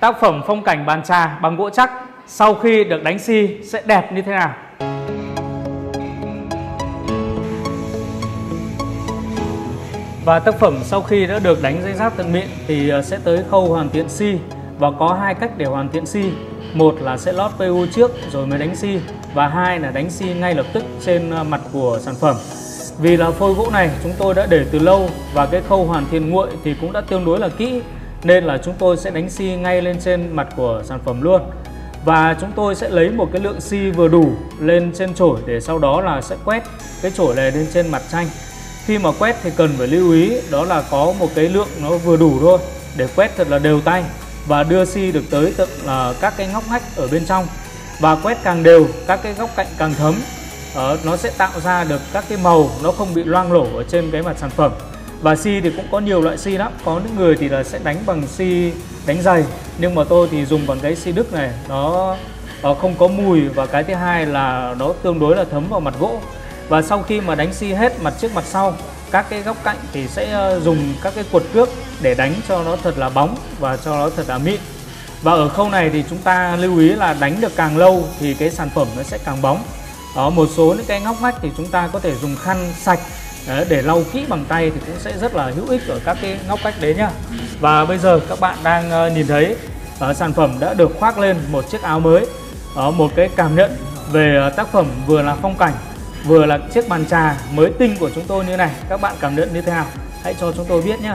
tác phẩm phong cảnh bàn trà bằng gỗ chắc sau khi được đánh xi si sẽ đẹp như thế nào. Và tác phẩm sau khi đã được đánh dây giáp tận mịn thì ờ, sẽ tới khâu hoàn thiện xi si. và có hai cách để hoàn thiện xi. Si. Một là sẽ lót PU trước rồi mới đánh xi và hai là đánh xi ngay lập tức trên ờ, mặt của sản phẩm. Vì là phôi gỗ này chúng tôi đã để từ lâu và cái khâu hoàn thiện nguội thì cũng đã tương đối là kỹ nên là chúng tôi sẽ đánh xi ngay lên trên mặt của sản phẩm luôn. Và chúng tôi sẽ lấy một cái lượng xi vừa đủ lên trên chổi để sau đó là sẽ quét cái chổi này lên trên mặt tranh khi mà quét thì cần phải lưu ý đó là có một cái lượng nó vừa đủ thôi để quét thật là đều tay và đưa xi được tới tận uh, các cái ngóc ngách ở bên trong. Và quét càng đều các cái góc cạnh càng thấm uh, nó sẽ tạo ra được các cái màu nó không bị loang lổ ở trên cái mặt sản phẩm và xi thì cũng có nhiều loại xi lắm. Có những người thì là sẽ đánh bằng xi đánh dày nhưng mà tôi thì dùng bằng cái xi đức này. Nó, nó không có mùi và cái thứ hai là nó tương đối là thấm vào mặt gỗ. Và sau khi mà đánh xi hết mặt trước mặt sau các cái góc cạnh thì sẽ ờ, dùng các cái cuột cước để đánh cho nó thật là bóng và cho nó thật là mịn. Và ở khâu này thì chúng ta lưu ý là đánh được càng lâu thì cái sản phẩm nó sẽ càng bóng. Ở một số những cái ngóc ngách thì chúng ta có thể dùng khăn sạch Đấy, để lau kỹ bằng tay thì cũng sẽ rất là hữu ích ở các cái ngóc cách đấy nhá. Và bây giờ các bạn đang ờ, nhìn thấy uh, sản phẩm đã được khoác lên một chiếc áo mới. Uh, một cái cảm nhận về ờ, tác phẩm vừa là phong cảnh vừa là chiếc bàn trà mới tinh của chúng tôi như này. Các bạn cảm nhận như thế nào? Hãy cho chúng tôi biết nhé